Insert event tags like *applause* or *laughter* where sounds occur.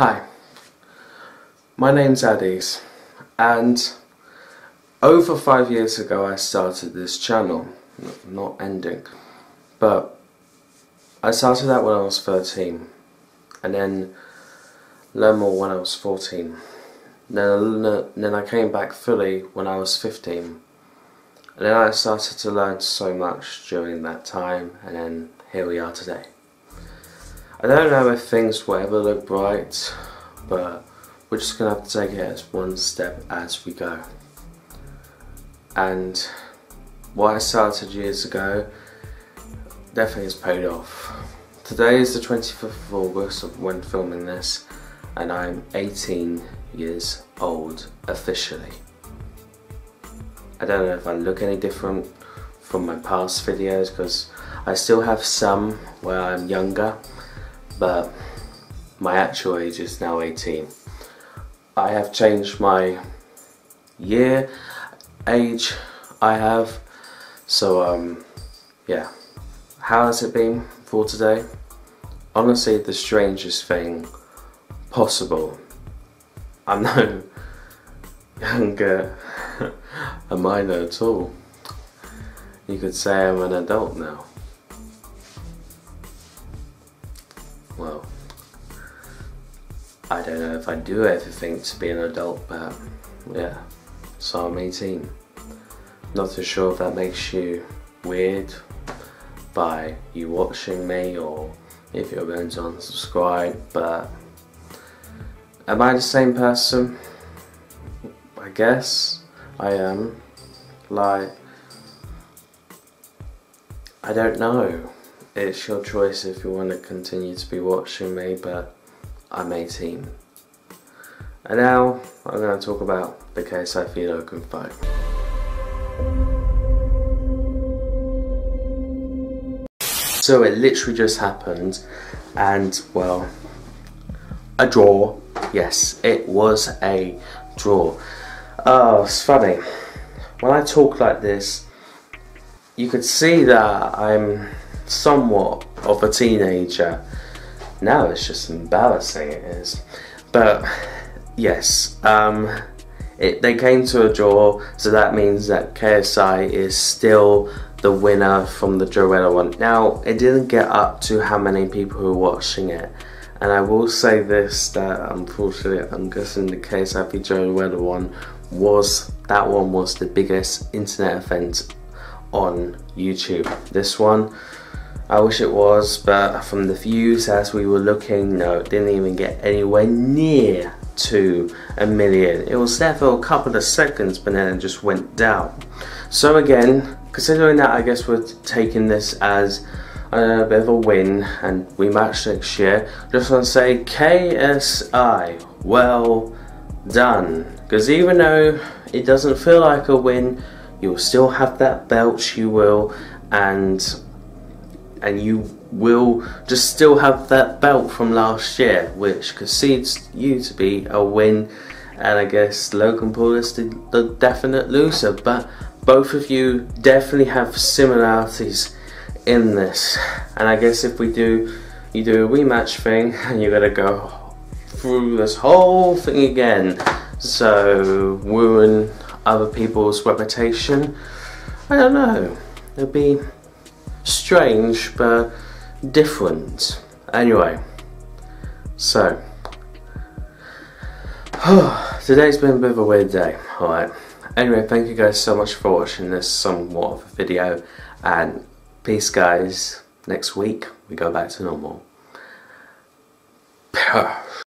Hi, my name's Adis and over five years ago I started this channel, not ending, but I started that when I was 13 and then learned more when I was 14. Then, then I came back fully when I was 15 and then I started to learn so much during that time and then here we are today. I don't know if things will ever look bright, but we're just gonna have to take it as one step as we go. And what I started years ago definitely has paid off. Today is the 25th of August when filming this, and I'm 18 years old officially. I don't know if I look any different from my past videos because I still have some where I'm younger but my actual age is now 18. I have changed my year, age I have, so um, yeah. How has it been for today? Honestly, the strangest thing possible. I'm no *laughs* younger *laughs* a minor at all. You could say I'm an adult now. Don't know if I do everything to be an adult, but yeah, so I'm 18. Not too sure if that makes you weird by you watching me or if you're going to unsubscribe, but am I the same person? I guess I am. Like, I don't know it's your choice if you want to continue to be watching me, but I'm 18. And now I'm going to talk about the KSI v Logan fight. So it literally just happened, and well, a draw. Yes, it was a draw. Oh, it's funny. When I talk like this, you could see that I'm somewhat of a teenager. Now it's just embarrassing, it is. But yes, um, it, they came to a draw, so that means that KSI is still the winner from the Joe Weller one. Now, it didn't get up to how many people were watching it. And I will say this, that unfortunately, I'm guessing the KSI Joe Weller one was, that one was the biggest internet event on YouTube. This one, I wish it was, but from the views as we were looking, no, it didn't even get anywhere near to a million. It was there for a couple of seconds, but then it just went down. So again, considering that I guess we're taking this as a bit of a win and we match next year, just want to say KSI, well done. Because even though it doesn't feel like a win, you'll still have that belt, you will, and and you will just still have that belt from last year, which concedes you to be a win. And I guess Logan Paul is the, the definite loser, but both of you definitely have similarities in this. And I guess if we do, you do a rematch thing, *laughs* and you gotta go through this whole thing again. So ruin other people's reputation. I don't know. It'll be strange but different. Anyway, so *sighs* today's been a bit of a weird day, alright. Anyway, thank you guys so much for watching this somewhat of a video and peace guys. Next week we go back to normal. *sighs*